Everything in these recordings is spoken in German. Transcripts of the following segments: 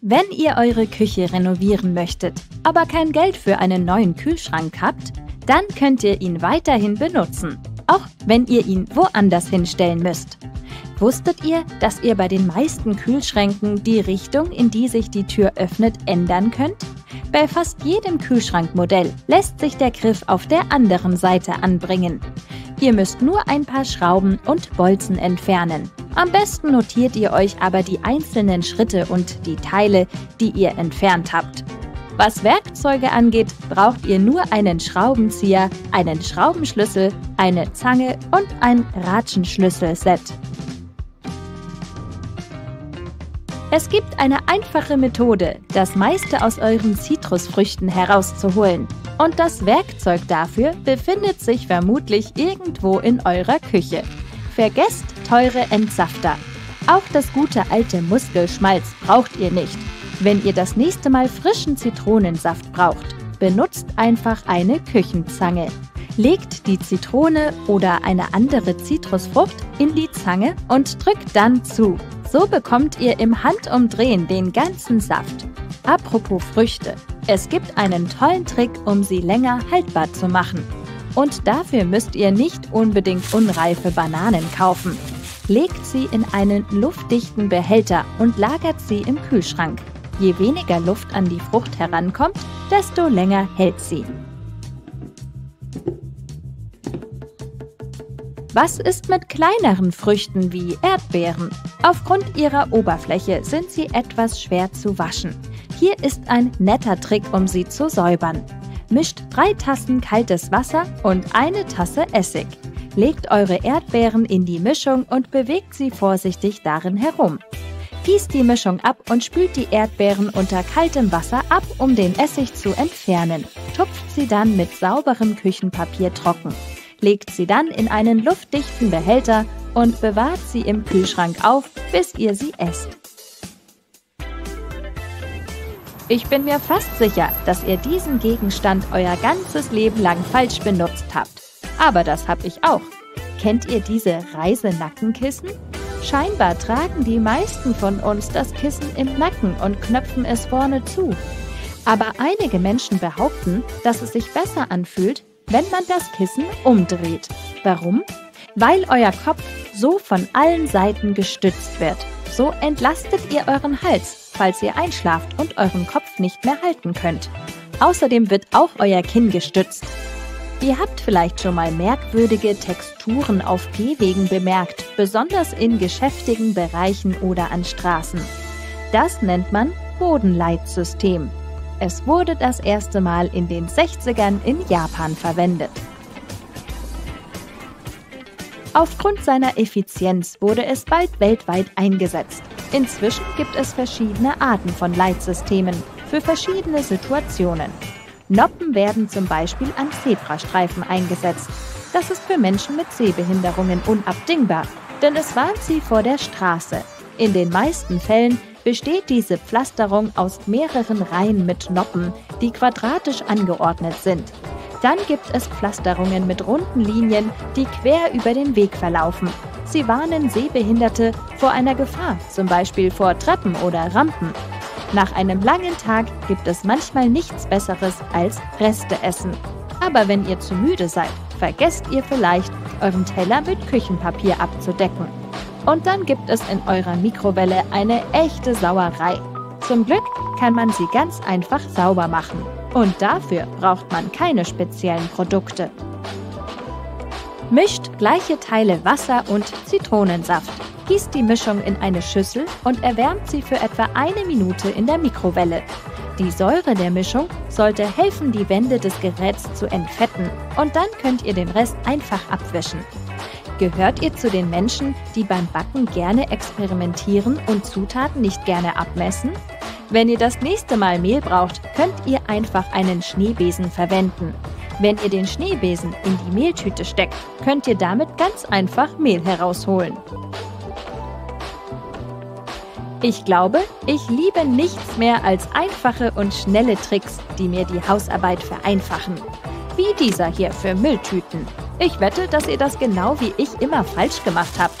Wenn ihr eure Küche renovieren möchtet, aber kein Geld für einen neuen Kühlschrank habt, dann könnt ihr ihn weiterhin benutzen, auch wenn ihr ihn woanders hinstellen müsst. Wusstet ihr, dass ihr bei den meisten Kühlschränken die Richtung, in die sich die Tür öffnet, ändern könnt? Bei fast jedem Kühlschrankmodell lässt sich der Griff auf der anderen Seite anbringen. Ihr müsst nur ein paar Schrauben und Bolzen entfernen. Am besten notiert ihr euch aber die einzelnen Schritte und die Teile, die ihr entfernt habt. Was Werkzeuge angeht, braucht ihr nur einen Schraubenzieher, einen Schraubenschlüssel, eine Zange und ein Ratschenschlüsselset. Es gibt eine einfache Methode, das meiste aus euren Zitrusfrüchten herauszuholen. Und das Werkzeug dafür befindet sich vermutlich irgendwo in eurer Küche. Vergesst teure Entsafter. Auch das gute alte Muskelschmalz braucht ihr nicht. Wenn ihr das nächste Mal frischen Zitronensaft braucht, benutzt einfach eine Küchenzange. Legt die Zitrone oder eine andere Zitrusfrucht in die Zange und drückt dann zu. So bekommt ihr im Handumdrehen den ganzen Saft. Apropos Früchte. Es gibt einen tollen Trick, um sie länger haltbar zu machen. Und dafür müsst ihr nicht unbedingt unreife Bananen kaufen. Legt sie in einen luftdichten Behälter und lagert sie im Kühlschrank. Je weniger Luft an die Frucht herankommt, desto länger hält sie. Was ist mit kleineren Früchten wie Erdbeeren? Aufgrund ihrer Oberfläche sind sie etwas schwer zu waschen. Hier ist ein netter Trick, um sie zu säubern. Mischt drei Tassen kaltes Wasser und eine Tasse Essig. Legt eure Erdbeeren in die Mischung und bewegt sie vorsichtig darin herum. Gießt die Mischung ab und spült die Erdbeeren unter kaltem Wasser ab, um den Essig zu entfernen. Tupft sie dann mit sauberem Küchenpapier trocken. Legt sie dann in einen luftdichten Behälter und bewahrt sie im Kühlschrank auf, bis ihr sie esst. Ich bin mir fast sicher, dass ihr diesen Gegenstand euer ganzes Leben lang falsch benutzt habt. Aber das hab ich auch. Kennt ihr diese Reisenackenkissen? Scheinbar tragen die meisten von uns das Kissen im Nacken und knöpfen es vorne zu. Aber einige Menschen behaupten, dass es sich besser anfühlt, wenn man das Kissen umdreht. Warum? Weil euer Kopf so von allen Seiten gestützt wird. So entlastet ihr euren Hals, falls ihr einschlaft und euren Kopf nicht mehr halten könnt. Außerdem wird auch euer Kinn gestützt. Ihr habt vielleicht schon mal merkwürdige Texturen auf Gehwegen bemerkt, besonders in geschäftigen Bereichen oder an Straßen. Das nennt man Bodenleitsystem. Es wurde das erste Mal in den 60ern in Japan verwendet. Aufgrund seiner Effizienz wurde es bald weltweit eingesetzt. Inzwischen gibt es verschiedene Arten von Leitsystemen für verschiedene Situationen. Noppen werden zum Beispiel an Zebrastreifen eingesetzt. Das ist für Menschen mit Sehbehinderungen unabdingbar, denn es warnt sie vor der Straße. In den meisten Fällen besteht diese Pflasterung aus mehreren Reihen mit Noppen, die quadratisch angeordnet sind. Dann gibt es Pflasterungen mit runden Linien, die quer über den Weg verlaufen. Sie warnen Sehbehinderte vor einer Gefahr, zum Beispiel vor Treppen oder Rampen. Nach einem langen Tag gibt es manchmal nichts Besseres als Reste essen. Aber wenn ihr zu müde seid, vergesst ihr vielleicht, euren Teller mit Küchenpapier abzudecken. Und dann gibt es in eurer Mikrowelle eine echte Sauerei. Zum Glück kann man sie ganz einfach sauber machen. Und dafür braucht man keine speziellen Produkte. Mischt gleiche Teile Wasser und Zitronensaft. Gießt die Mischung in eine Schüssel und erwärmt sie für etwa eine Minute in der Mikrowelle. Die Säure der Mischung sollte helfen, die Wände des Geräts zu entfetten und dann könnt ihr den Rest einfach abwischen. Gehört ihr zu den Menschen, die beim Backen gerne experimentieren und Zutaten nicht gerne abmessen? Wenn ihr das nächste Mal Mehl braucht, könnt ihr einfach einen Schneebesen verwenden. Wenn ihr den Schneebesen in die Mehltüte steckt, könnt ihr damit ganz einfach Mehl herausholen. Ich glaube, ich liebe nichts mehr als einfache und schnelle Tricks, die mir die Hausarbeit vereinfachen. Wie dieser hier für Mülltüten. Ich wette, dass ihr das genau wie ich immer falsch gemacht habt.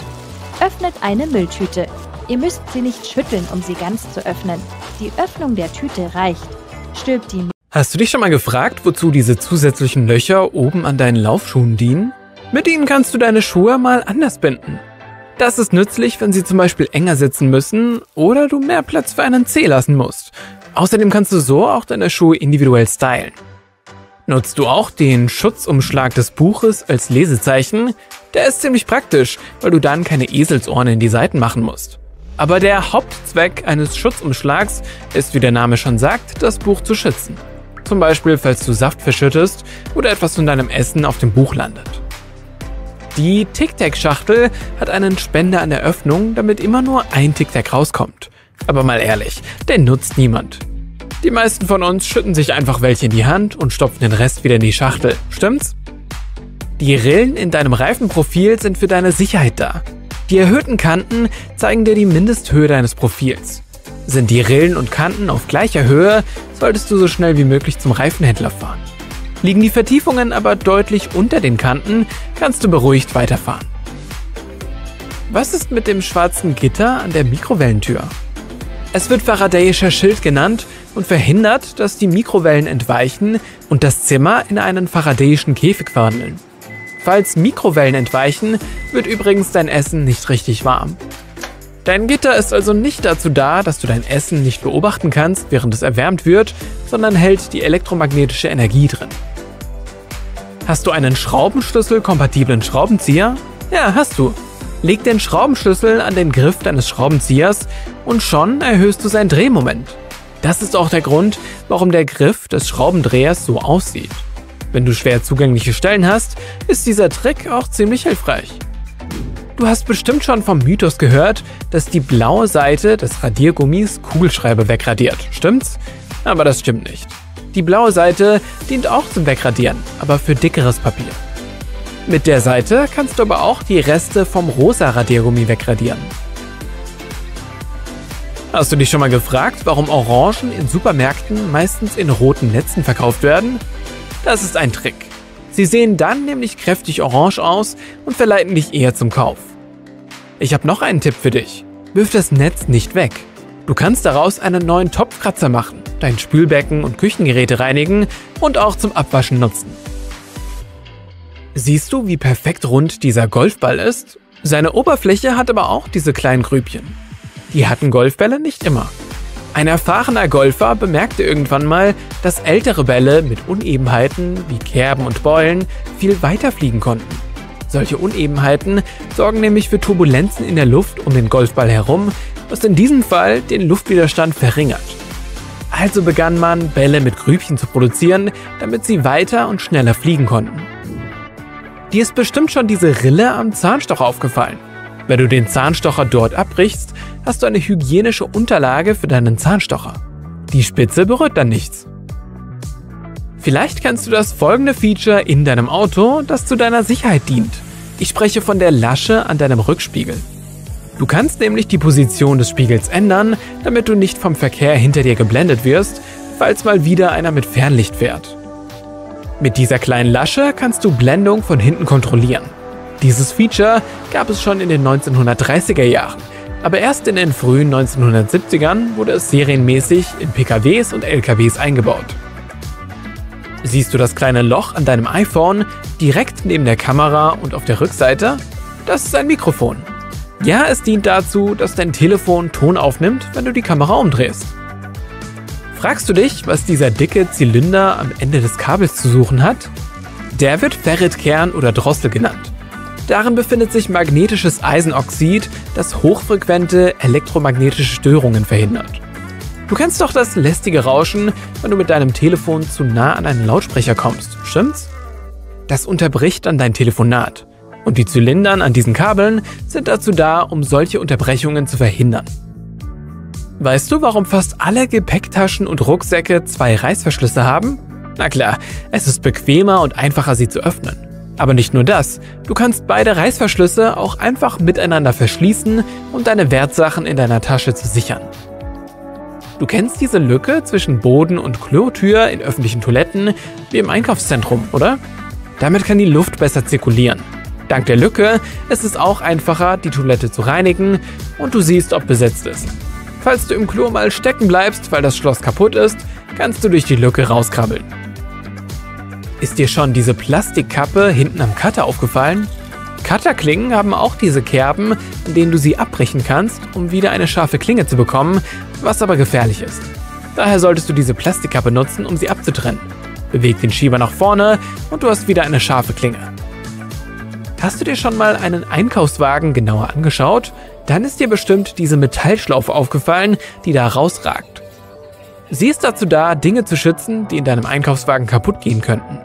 Öffnet eine Mülltüte. Ihr müsst sie nicht schütteln, um sie ganz zu öffnen. Die Öffnung der Tüte reicht. Stülpt die Hast du dich schon mal gefragt, wozu diese zusätzlichen Löcher oben an deinen Laufschuhen dienen? Mit ihnen kannst du deine Schuhe mal anders binden. Das ist nützlich, wenn sie zum Beispiel enger sitzen müssen oder du mehr Platz für einen Zeh lassen musst. Außerdem kannst du so auch deine Schuhe individuell stylen. Nutzt du auch den Schutzumschlag des Buches als Lesezeichen? Der ist ziemlich praktisch, weil du dann keine Eselsohren in die Seiten machen musst. Aber der Hauptzweck eines Schutzumschlags ist, wie der Name schon sagt, das Buch zu schützen. Zum Beispiel, falls du Saft verschüttest oder etwas von deinem Essen auf dem Buch landet. Die Tic-Tac-Schachtel hat einen Spender an der Öffnung, damit immer nur ein Tic-Tac rauskommt. Aber mal ehrlich, den nutzt niemand. Die meisten von uns schütten sich einfach welche in die Hand und stopfen den Rest wieder in die Schachtel. Stimmt's? Die Rillen in deinem Reifenprofil sind für deine Sicherheit da. Die erhöhten Kanten zeigen dir die Mindesthöhe deines Profils. Sind die Rillen und Kanten auf gleicher Höhe, solltest du so schnell wie möglich zum Reifenhändler fahren. Liegen die Vertiefungen aber deutlich unter den Kanten, kannst du beruhigt weiterfahren. Was ist mit dem schwarzen Gitter an der Mikrowellentür? Es wird Faradayischer Schild genannt und verhindert, dass die Mikrowellen entweichen und das Zimmer in einen Faradayischen Käfig verwandeln. Falls Mikrowellen entweichen, wird übrigens dein Essen nicht richtig warm. Dein Gitter ist also nicht dazu da, dass du dein Essen nicht beobachten kannst, während es erwärmt wird, sondern hält die elektromagnetische Energie drin. Hast du einen Schraubenschlüssel-kompatiblen Schraubenzieher? Ja, hast du. Leg den Schraubenschlüssel an den Griff deines Schraubenziehers und schon erhöhst du sein Drehmoment. Das ist auch der Grund, warum der Griff des Schraubendrehers so aussieht. Wenn du schwer zugängliche Stellen hast, ist dieser Trick auch ziemlich hilfreich. Du hast bestimmt schon vom Mythos gehört, dass die blaue Seite des Radiergummis Kugelschreiber wegradiert, stimmt's? Aber das stimmt nicht. Die blaue Seite dient auch zum Wegradieren, aber für dickeres Papier. Mit der Seite kannst du aber auch die Reste vom rosa Radiergummi wegradieren. Hast du dich schon mal gefragt, warum Orangen in Supermärkten meistens in roten Netzen verkauft werden? Das ist ein Trick. Sie sehen dann nämlich kräftig orange aus und verleiten dich eher zum Kauf. Ich habe noch einen Tipp für dich. Wirf das Netz nicht weg. Du kannst daraus einen neuen Topfkratzer machen, dein Spülbecken und Küchengeräte reinigen und auch zum Abwaschen nutzen. Siehst du, wie perfekt rund dieser Golfball ist? Seine Oberfläche hat aber auch diese kleinen Grübchen. Die hatten Golfbälle nicht immer. Ein erfahrener Golfer bemerkte irgendwann mal, dass ältere Bälle mit Unebenheiten wie Kerben und Beulen viel weiter fliegen konnten. Solche Unebenheiten sorgen nämlich für Turbulenzen in der Luft um den Golfball herum was in diesem Fall den Luftwiderstand verringert. Also begann man, Bälle mit Grübchen zu produzieren, damit sie weiter und schneller fliegen konnten. Dir ist bestimmt schon diese Rille am Zahnstocher aufgefallen. Wenn du den Zahnstocher dort abbrichst, hast du eine hygienische Unterlage für deinen Zahnstocher. Die Spitze berührt dann nichts. Vielleicht kennst du das folgende Feature in deinem Auto, das zu deiner Sicherheit dient. Ich spreche von der Lasche an deinem Rückspiegel. Du kannst nämlich die Position des Spiegels ändern, damit du nicht vom Verkehr hinter dir geblendet wirst, falls mal wieder einer mit Fernlicht fährt. Mit dieser kleinen Lasche kannst du Blendung von hinten kontrollieren. Dieses Feature gab es schon in den 1930er Jahren, aber erst in den frühen 1970ern wurde es serienmäßig in PKWs und LKWs eingebaut. Siehst du das kleine Loch an deinem iPhone direkt neben der Kamera und auf der Rückseite? Das ist ein Mikrofon. Ja, es dient dazu, dass dein Telefon Ton aufnimmt, wenn du die Kamera umdrehst. Fragst du dich, was dieser dicke Zylinder am Ende des Kabels zu suchen hat? Der wird Ferritkern oder Drossel genannt. Darin befindet sich magnetisches Eisenoxid, das hochfrequente elektromagnetische Störungen verhindert. Du kennst doch das lästige Rauschen, wenn du mit deinem Telefon zu nah an einen Lautsprecher kommst, stimmt's? Das unterbricht dann dein Telefonat. Und die Zylindern an diesen Kabeln sind dazu da, um solche Unterbrechungen zu verhindern. Weißt du, warum fast alle Gepäcktaschen und Rucksäcke zwei Reißverschlüsse haben? Na klar, es ist bequemer und einfacher sie zu öffnen. Aber nicht nur das, du kannst beide Reißverschlüsse auch einfach miteinander verschließen, um deine Wertsachen in deiner Tasche zu sichern. Du kennst diese Lücke zwischen Boden und Klotür in öffentlichen Toiletten wie im Einkaufszentrum, oder? Damit kann die Luft besser zirkulieren. Dank der Lücke ist es auch einfacher, die Toilette zu reinigen und du siehst, ob besetzt ist. Falls du im Klo mal stecken bleibst, weil das Schloss kaputt ist, kannst du durch die Lücke rauskrabbeln. Ist dir schon diese Plastikkappe hinten am Cutter aufgefallen? Cutterklingen haben auch diese Kerben, in denen du sie abbrechen kannst, um wieder eine scharfe Klinge zu bekommen, was aber gefährlich ist. Daher solltest du diese Plastikkappe nutzen, um sie abzutrennen. Beweg den Schieber nach vorne und du hast wieder eine scharfe Klinge. Hast du dir schon mal einen Einkaufswagen genauer angeschaut? Dann ist dir bestimmt diese Metallschlaufe aufgefallen, die da rausragt. Sie ist dazu da, Dinge zu schützen, die in deinem Einkaufswagen kaputt gehen könnten.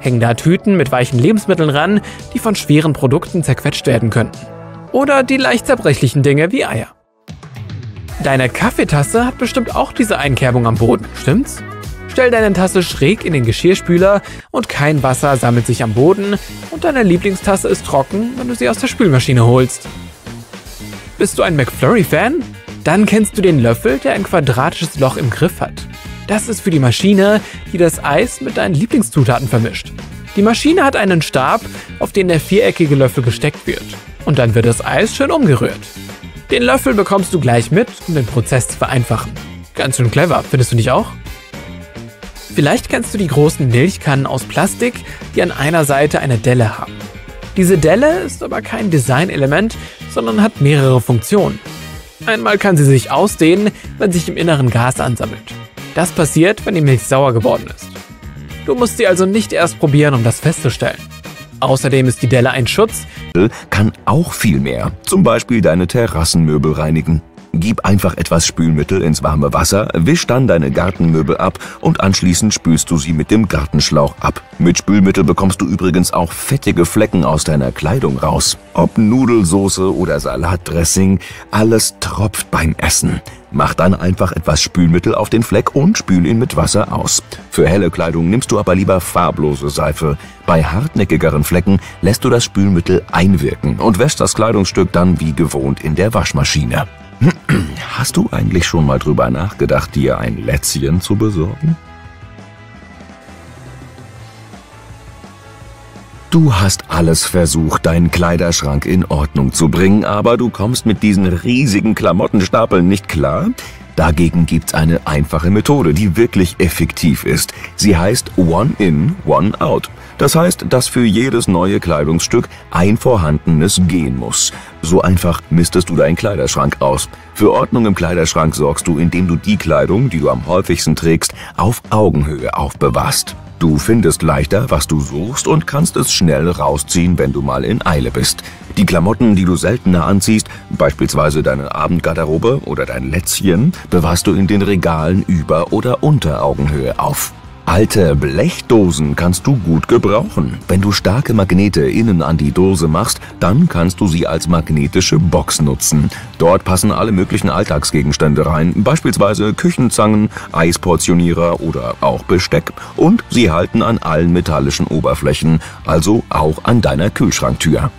Hängen da Tüten mit weichen Lebensmitteln ran, die von schweren Produkten zerquetscht werden könnten. Oder die leicht zerbrechlichen Dinge wie Eier. Deine Kaffeetasse hat bestimmt auch diese Einkerbung am Boden, stimmt's? Stell deine Tasse schräg in den Geschirrspüler und kein Wasser sammelt sich am Boden und deine Lieblingstasse ist trocken, wenn du sie aus der Spülmaschine holst. Bist du ein McFlurry-Fan? Dann kennst du den Löffel, der ein quadratisches Loch im Griff hat. Das ist für die Maschine, die das Eis mit deinen Lieblingszutaten vermischt. Die Maschine hat einen Stab, auf den der viereckige Löffel gesteckt wird. Und dann wird das Eis schön umgerührt. Den Löffel bekommst du gleich mit, um den Prozess zu vereinfachen. Ganz schön clever, findest du nicht auch? Vielleicht kennst du die großen Milchkannen aus Plastik, die an einer Seite eine Delle haben. Diese Delle ist aber kein Designelement, sondern hat mehrere Funktionen. Einmal kann sie sich ausdehnen, wenn sich im Inneren Gas ansammelt. Das passiert, wenn die Milch sauer geworden ist. Du musst sie also nicht erst probieren, um das festzustellen. Außerdem ist die Delle ein Schutz, kann auch viel mehr, zum Beispiel deine Terrassenmöbel reinigen. Gib einfach etwas Spülmittel ins warme Wasser, wisch dann deine Gartenmöbel ab und anschließend spülst du sie mit dem Gartenschlauch ab. Mit Spülmittel bekommst du übrigens auch fettige Flecken aus deiner Kleidung raus. Ob Nudelsoße oder Salatdressing, alles tropft beim Essen. Mach dann einfach etwas Spülmittel auf den Fleck und spül ihn mit Wasser aus. Für helle Kleidung nimmst du aber lieber farblose Seife. Bei hartnäckigeren Flecken lässt du das Spülmittel einwirken und wäschst das Kleidungsstück dann wie gewohnt in der Waschmaschine. Hast du eigentlich schon mal drüber nachgedacht, dir ein Lätzchen zu besorgen? Du hast alles versucht, deinen Kleiderschrank in Ordnung zu bringen, aber du kommst mit diesen riesigen Klamottenstapeln nicht klar? Dagegen gibt's eine einfache Methode, die wirklich effektiv ist. Sie heißt One In, One Out. Das heißt, dass für jedes neue Kleidungsstück ein vorhandenes gehen muss. So einfach mistest du deinen Kleiderschrank aus. Für Ordnung im Kleiderschrank sorgst du, indem du die Kleidung, die du am häufigsten trägst, auf Augenhöhe aufbewahrst. Du findest leichter, was du suchst und kannst es schnell rausziehen, wenn du mal in Eile bist. Die Klamotten, die du seltener anziehst, beispielsweise deine Abendgarderobe oder dein Lätzchen, bewahrst du in den Regalen über oder unter Augenhöhe auf. Alte Blechdosen kannst du gut gebrauchen. Wenn du starke Magnete innen an die Dose machst, dann kannst du sie als magnetische Box nutzen. Dort passen alle möglichen Alltagsgegenstände rein, beispielsweise Küchenzangen, Eisportionierer oder auch Besteck. Und sie halten an allen metallischen Oberflächen, also auch an deiner Kühlschranktür.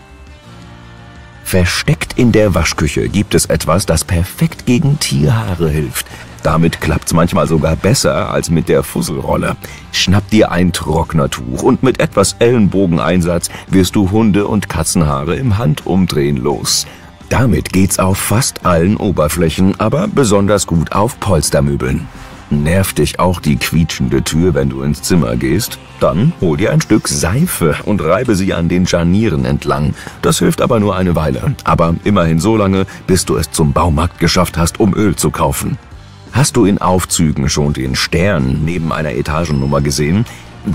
Versteckt in der Waschküche gibt es etwas, das perfekt gegen Tierhaare hilft. Damit klappt's manchmal sogar besser als mit der Fusselrolle. Schnapp dir ein Trocknertuch und mit etwas Ellenbogeneinsatz wirst du Hunde- und Katzenhaare im Handumdrehen los. Damit geht's auf fast allen Oberflächen, aber besonders gut auf Polstermöbeln. Nervt dich auch die quietschende Tür, wenn du ins Zimmer gehst? Dann hol dir ein Stück Seife und reibe sie an den Scharnieren entlang. Das hilft aber nur eine Weile, aber immerhin so lange, bis du es zum Baumarkt geschafft hast, um Öl zu kaufen. Hast du in Aufzügen schon den Stern neben einer Etagennummer gesehen?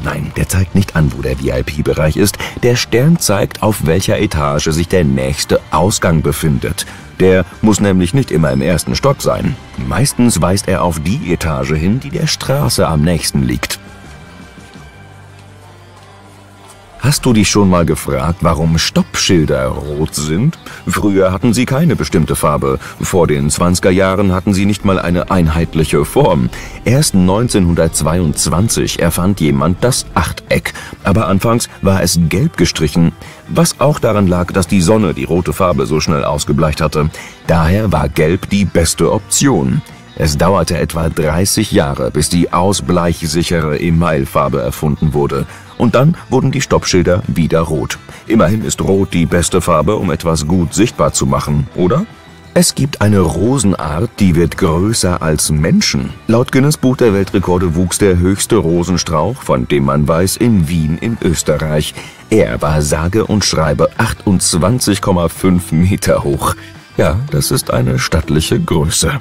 Nein, der zeigt nicht an, wo der VIP-Bereich ist. Der Stern zeigt, auf welcher Etage sich der nächste Ausgang befindet. Der muss nämlich nicht immer im ersten Stock sein. Meistens weist er auf die Etage hin, die der Straße am nächsten liegt. Hast du dich schon mal gefragt, warum Stoppschilder rot sind? Früher hatten sie keine bestimmte Farbe. Vor den 20er Jahren hatten sie nicht mal eine einheitliche Form. Erst 1922 erfand jemand das Achteck. Aber anfangs war es gelb gestrichen. Was auch daran lag, dass die Sonne die rote Farbe so schnell ausgebleicht hatte. Daher war gelb die beste Option. Es dauerte etwa 30 Jahre, bis die ausbleichsichere Emailfarbe erfunden wurde Und dann wurden die Stoppschilder wieder rot. Immerhin ist rot die beste Farbe, um etwas gut sichtbar zu machen, oder? Es gibt eine Rosenart, die wird größer als Menschen. Laut Guinness Buch der Weltrekorde wuchs der höchste Rosenstrauch, von dem man weiß, in Wien in Österreich. Er war sage und schreibe 28,5 Meter hoch. Ja, das ist eine stattliche Größe.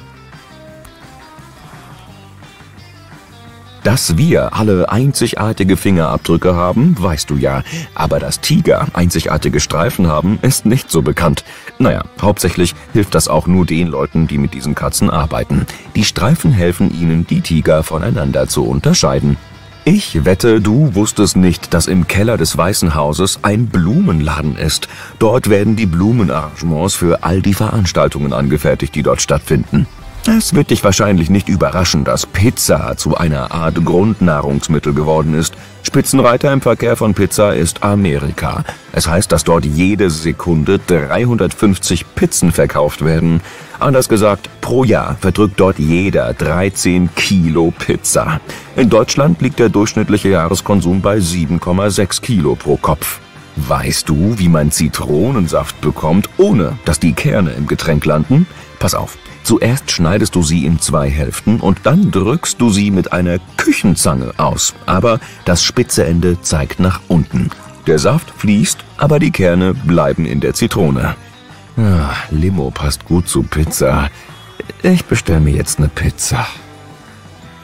Dass wir alle einzigartige Fingerabdrücke haben, weißt du ja, aber dass Tiger einzigartige Streifen haben, ist nicht so bekannt. Naja, hauptsächlich hilft das auch nur den Leuten, die mit diesen Katzen arbeiten. Die Streifen helfen ihnen, die Tiger voneinander zu unterscheiden. Ich wette, du wusstest nicht, dass im Keller des Weißen Hauses ein Blumenladen ist. Dort werden die Blumenarrangements für all die Veranstaltungen angefertigt, die dort stattfinden. Es wird dich wahrscheinlich nicht überraschen, dass Pizza zu einer Art Grundnahrungsmittel geworden ist. Spitzenreiter im Verkehr von Pizza ist Amerika. Es heißt, dass dort jede Sekunde 350 Pizzen verkauft werden. Anders gesagt, pro Jahr verdrückt dort jeder 13 Kilo Pizza. In Deutschland liegt der durchschnittliche Jahreskonsum bei 7,6 Kilo pro Kopf. Weißt du, wie man Zitronensaft bekommt, ohne dass die Kerne im Getränk landen? Pass auf. Zuerst schneidest du sie in zwei Hälften und dann drückst du sie mit einer Küchenzange aus. Aber das spitze Ende zeigt nach unten. Der Saft fließt, aber die Kerne bleiben in der Zitrone. Ah, Limo passt gut zu Pizza. Ich bestelle mir jetzt eine Pizza.